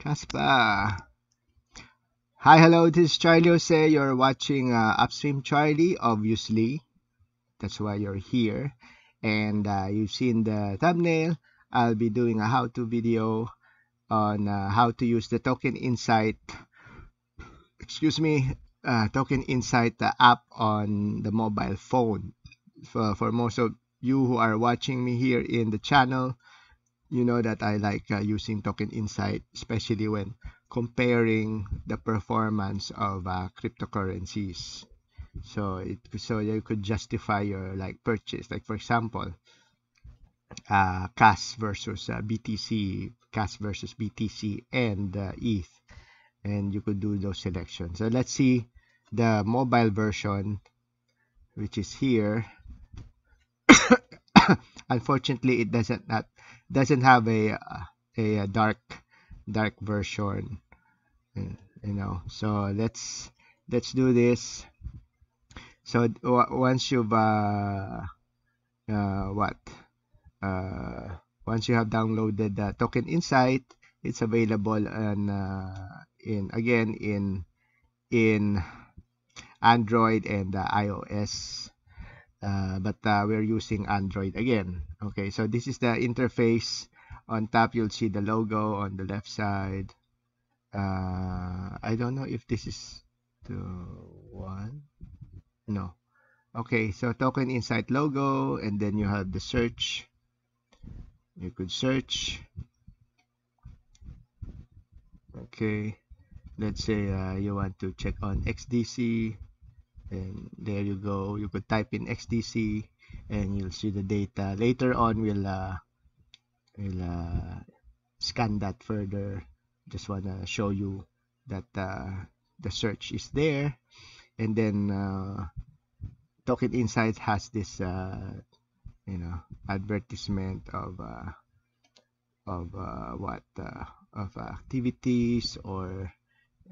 Kaspa. Hi, hello, this is Charlie Jose. You're watching uh, Upstream Charlie, obviously. That's why you're here. And uh, you've seen the thumbnail. I'll be doing a how-to video on uh, how to use the Token Insight, excuse me, uh, Token Insight uh, app on the mobile phone. For, for most of you who are watching me here in the channel, you know that I like uh, using Token Insight, especially when comparing the performance of uh, cryptocurrencies. So it so you could justify your like purchase. Like for example, uh, KAS versus uh, BTC, KAS versus BTC, and uh, ETH, and you could do those selections. So let's see the mobile version, which is here. Unfortunately, it doesn't not doesn't have a a, a dark dark version, you know. So let's let's do this. So once you've uh, uh, what uh, once you have downloaded the Token Insight, it's available on uh, in again in in Android and iOS uh, but uh, we're using Android again. Okay so this is the interface. On top you'll see the logo on the left side. Uh, I don't know if this is the one. No. Okay so token insight logo and then you have the search. You could search. Okay let's say uh, you want to check on XDC and there you go. You could type in XDC and you'll see the data. Later on we'll uh, we'll uh, scan that further. Just want to show you that uh, the search is there. And then uh, token insights has this uh, you know advertisement of uh, of uh, what of activities or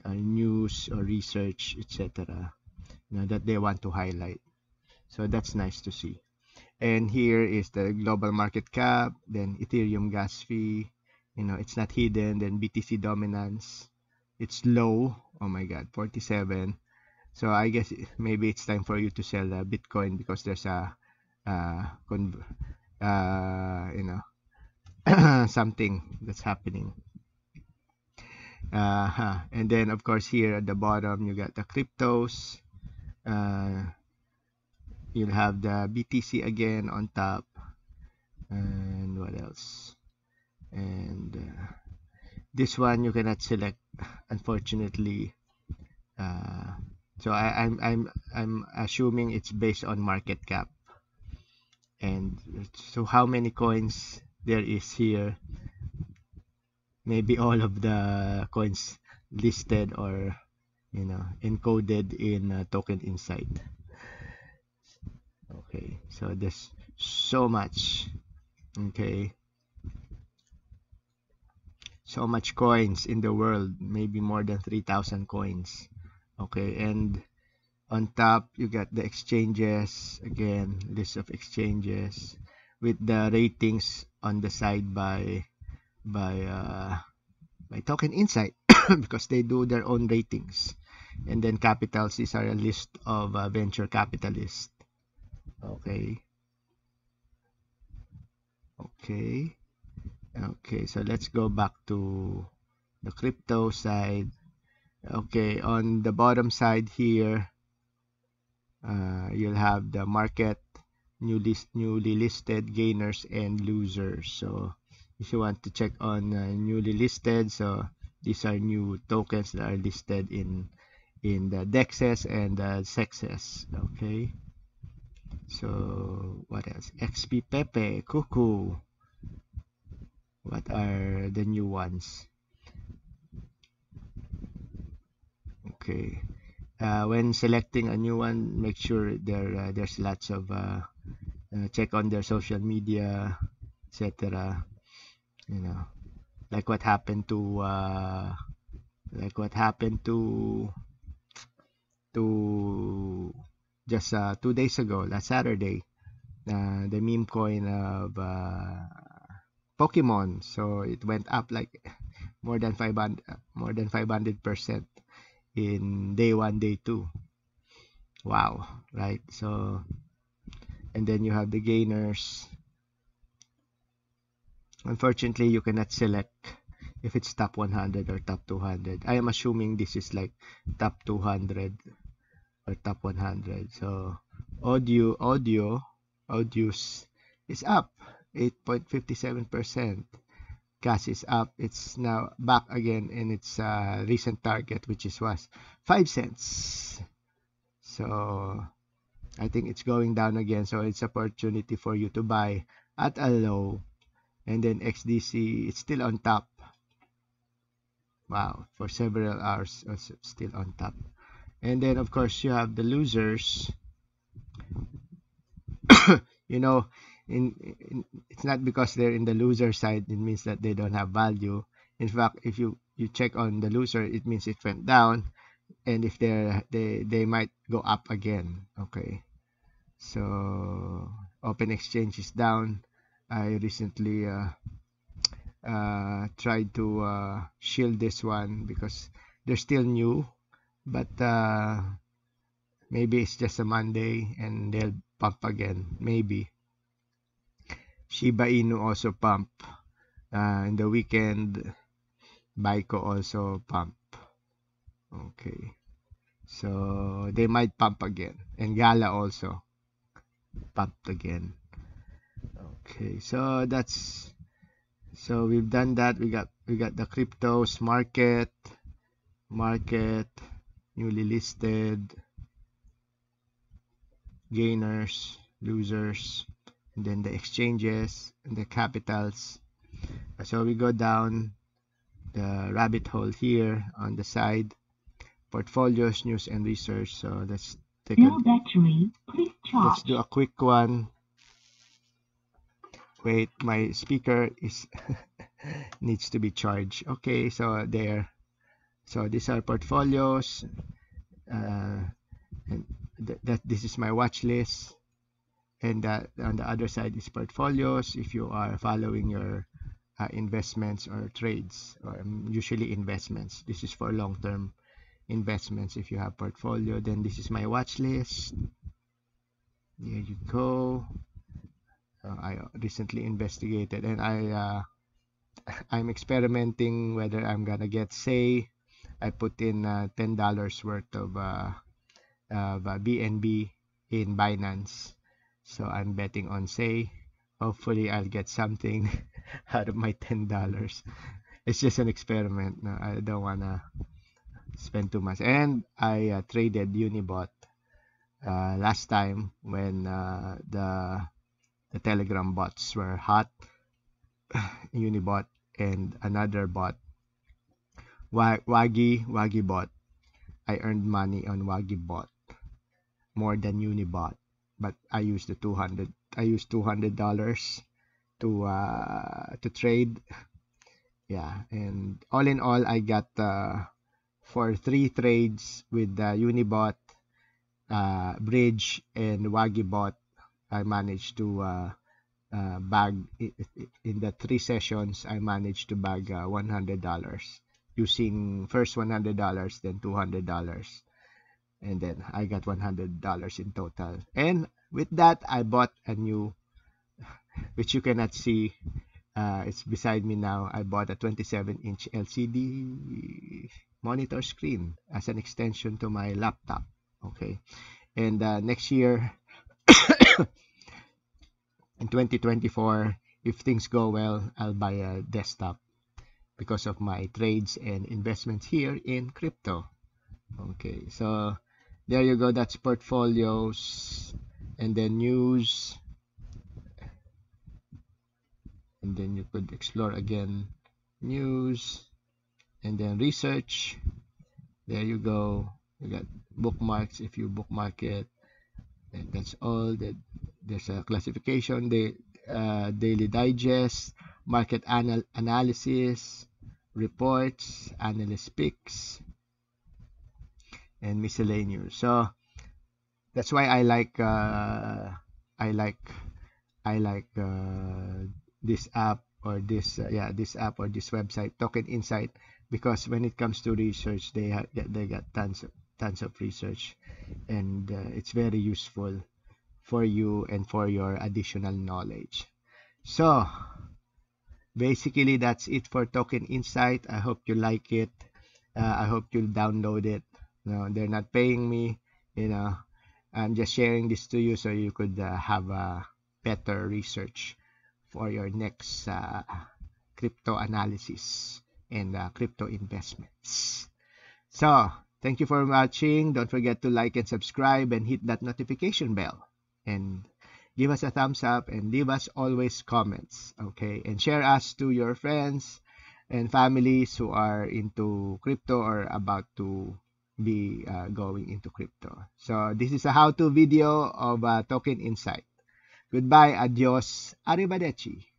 news or research etc you know, that they want to highlight. So that's nice to see. And here is the global market cap, then Ethereum gas fee. You know, it's not hidden. Then BTC dominance, it's low. Oh my God, 47. So I guess maybe it's time for you to sell uh, Bitcoin because there's a, uh, uh, you know, something that's happening. Uh -huh. And then of course here at the bottom you got the cryptos uh, you'll have the BTC again on top. And what else? And uh, this one you cannot select unfortunately. Uh, so I, I'm I'm I'm assuming it's based on market cap. And so how many coins there is here? Maybe all of the coins listed or you know encoded in uh, token insight. Okay so there's so much okay? So much coins in the world maybe more than 3000 coins okay? And on top you got the exchanges again list of exchanges with the ratings on the side by by uh, by token insight because they do their own ratings and then capitals these are a list of uh, venture capitalists. Okay. Okay. Okay so let's go back to the crypto side. Okay on the bottom side here uh, you'll have the market new list newly listed gainers and losers. So if you want to check on uh, newly listed so these are new tokens that are listed in in the dexes and the sexes okay? So what else? Xp pepe cuckoo. What are the new ones? Okay. Uh, when selecting a new one make sure there uh, there's lots of uh, uh check on their social media etc you know like what happened to uh, like what happened to to just uh, two days ago, last Saturday, uh, the meme coin of uh, Pokemon. So it went up like more than 500 more than 500 percent in day one day two. Wow right? So and then you have the gainers. Unfortunately you cannot select if it's top 100 or top 200 i am assuming this is like top 200 or top 100 so audio audio audios is up 8.57 percent. Gas is up. It's now back again in its uh, recent target which is was 5 cents. So I think it's going down again. So it's opportunity for you to buy at a low. And then XDC it's still on top. Wow. For several hours still on top and then of course you have the losers. You know in, in, it's not because they're in the loser side it means that they don't have value. In fact if you you check on the loser it means it went down. And if they're they they might go up again. Okay. So open exchange is down. I recently uh, uh, tried to uh, shield this one because they're still new but uh, maybe it's just a monday and they'll pump again maybe Shiba Inu also pump. Uh, in the weekend, Baiko also pump. Okay. So, they might pump again. And Gala also pumped again. Okay. So, that's so we've done that. We got we got the cryptos market market newly listed gainers losers and then the exchanges and the capitals. So we go down the rabbit hole here on the side. Portfolios news and research. So let's take No a, battery. Please charge. let's do a quick one. Wait my speaker is needs to be charged. Okay so there so these are portfolios uh, and th that this is my watch list. And on the other side is portfolios if you are following your uh, investments or trades or um, usually investments. This is for long-term investments. If you have portfolio then this is my watch list. There you go. Uh, I recently investigated and I uh, I'm experimenting whether I'm gonna get say I put in uh, $10 worth of uh, of uh, BNB in Binance. So I'm betting on say. Hopefully I'll get something out of my $10 it's just an experiment no, I don't wanna spend too much. And I uh, traded Unibot uh, last time when uh, the the telegram bots were hot. Unibot and another bot Wagi Wagi bot I earned money on Wagi bot more than Unibot but I used the 200 I used 200 dollars to uh to trade. Yeah and all in all I got uh for three trades with the Unibot uh bridge and Wagibot I managed to uh, uh bag in the three sessions I managed to bag uh, 100 dollars using first 100 dollars then 200 dollars and then I got 100 dollars in total. And with that I bought a new which you cannot see uh, it's beside me now. I bought a 27 inch LCD monitor screen as an extension to my laptop okay? And uh, next year in 2024 if things go well I'll buy a desktop because of my trades and investments here in crypto. Okay so there you go. That's portfolios and then news. And then you could explore again news and then research. There you go. You got bookmarks if you bookmark it. And that's all. That there's a classification the uh, daily digest market anal analysis reports analyst picks and miscellaneous. So that's why i like uh, i like i like uh, this app or this uh, yeah this app or this website token insight because when it comes to research they have they got tons of tons of research and uh, it's very useful for you and for your additional knowledge. So basically that's it for token insight i hope you like it uh, i hope you'll download it know, they're not paying me you know i'm just sharing this to you so you could uh, have a better research for your next uh, crypto analysis and uh, crypto investments. So, thank you for watching. Don't forget to like and subscribe and hit that notification bell. And give us a thumbs up and leave us always comments. Okay? And share us to your friends and families who are into crypto or about to be uh, going into crypto. So, this is a how-to video of uh, Token Insight. Goodbye, adios, arrivederci.